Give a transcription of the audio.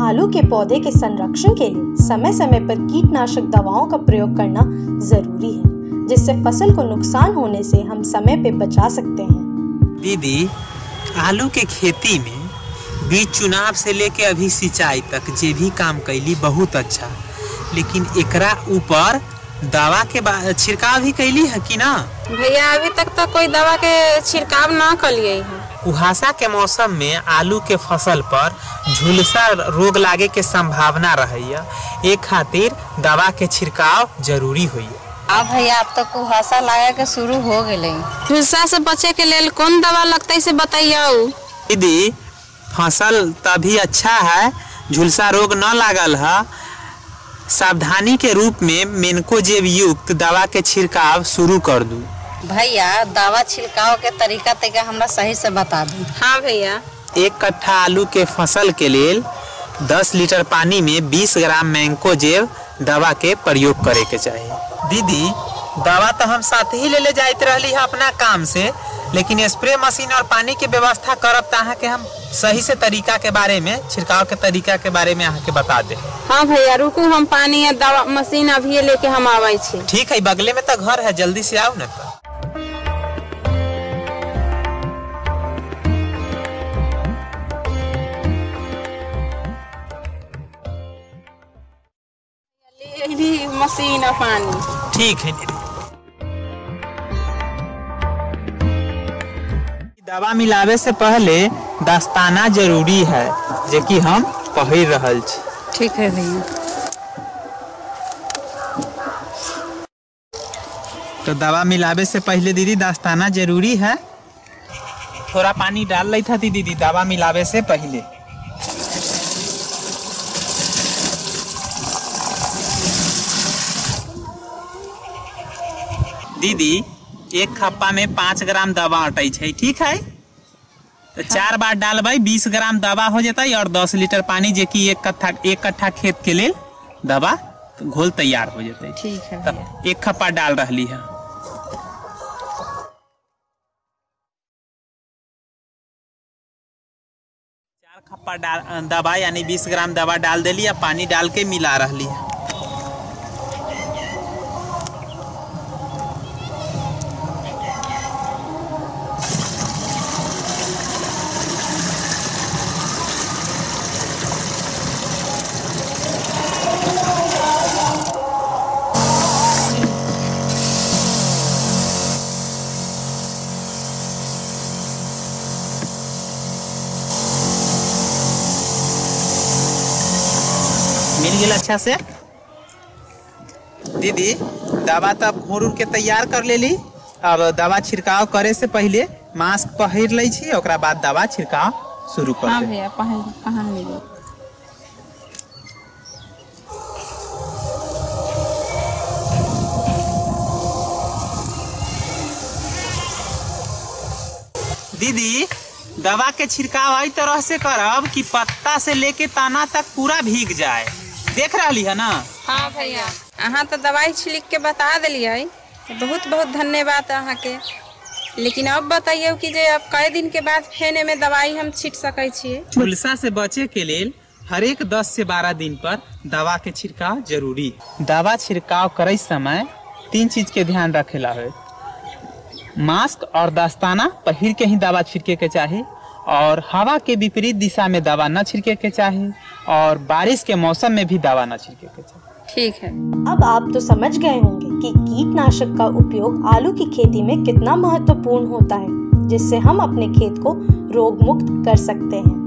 आलू के पौधे के संरक्षण के लिए समय समय पर कीटनाशक दवाओं का प्रयोग करना ज़रूरी है, जिससे फ़सल को नुकसान होने से हम समय पे बचा सकते हैं। दीदी, आलू के खेती में बीज चुनाव से लेके अभी सिंचाई तक जे भी काम कैली बहुत अच्छा लेकिन एकरा ऊपर दवा के छिड़काव भी कैली है कि ना? भैया अभी तक तो कोई दवा के छिड़काव ना कलिए है। कुहासा के मौसम में आलू के फ़सल पर झुलसा रोग लागे के संभावना रहैया। एक खातिर दवा के छिड़काव ज़रूरी हुई अब भैया अब तो कुहासा लागे के शुरू हो गए झुलसा से बचे के लिए कौन दवा लगते से बताइए दीदी फ़सल तभी अच्छा है झुलसा रोग न लागल है सावधानी के रूप में मेनकोजेब युक्त दवा के छिड़काव शुरू कर दू। भैया दवा छिड़काव के तरीका तरीका हमरा सही से बता दू। हाँ भैया। एक कट्ठा आलू के फ़सल के लिए 10 लीटर पानी में 20 ग्राम मैंकोजेब दवा के प्रयोग करे के चाहिए दीदी दवा तो हम साथ ही ले ले जाते रहली है अपना काम से। लेकिन स्प्रे मशीन और पानी के व्यवस्था करब तो अहाँ के हम सही से तरीका के बारे में छिड़काव के तरीका के बारे में अहाँ के बता दे हाँ भैया रुकू हम पानी या दवा मशीन अभी लेके हम आवे ठीक है बगले में तो घर है जल्दी से आओ ना तो। मशीन और पानी। ठीक है दवा मिलावे से पहले दस्ताना ज़रूरी है जे कि हम पहिर रहल छी। ठीक है भैया। तो दवा मिलावे से पहले दीदी दस्ताना ज़रूरी है। थोड़ा पानी डाल रही था दीदी दवा मिलावे से पहले। दीदी एक खप्पा में पाँच ग्राम दवा अटै छै ठीक है? तो चार बार डालबै बीस ग्राम दवा हो जेतै और दस लीटर पानी जे कि एक कट्ठा एक कट्ठा खेत के लिए दवा घोल तैयार हो जेतै। ठीक है तब एक खप्पा डाल रही है। चार खप्पा डाल दवा यानी 20 ग्राम दवा डाल देली आ पानी डाल के मिला रही है। मिल गया अच्छा से। दीदी दवा तब घोर उड़ के तैयार कर ले ली अब दवा छिड़काव करे से पहले मास्क पहिर लै छी ओकरा बाद दवा छिड़काव शुरू कर हाँ भैया पहन पहन लीजिए। दीदी दवा के छिड़काव एहि तरह से करब कि पत्ता से लेके तना तक पूरा भीग जाए। देख रही है ना? हाँ भैया। अहाँ तो दवाई छिड़क के बता दिलिए बहुत बहुत धन्यवाद अहाँ के लेकिन अब बताइए कि जे अब कई दिन के बाद फेने में दवाई हम छीट सकै छियै झुलसा से बचे के लेल हरेक 10 से 12 दिन पर दवा के छिड़काव ज़रूरी। दवा छिड़काव करे समय तीन चीज़ के ध्यान रखेला है मास्क और दस्ताना पहिर के ही दवा छिड़के के चाही। और हवा के विपरीत दिशा में दवा न छिड़के के चाहिए और बारिश के मौसम में भी दवा न छिड़के के चाहिए ठीक है। अब आप तो समझ गए होंगे कि कीटनाशक का उपयोग आलू की खेती में कितना महत्वपूर्ण होता है जिससे हम अपने खेत को रोग मुक्त कर सकते हैं।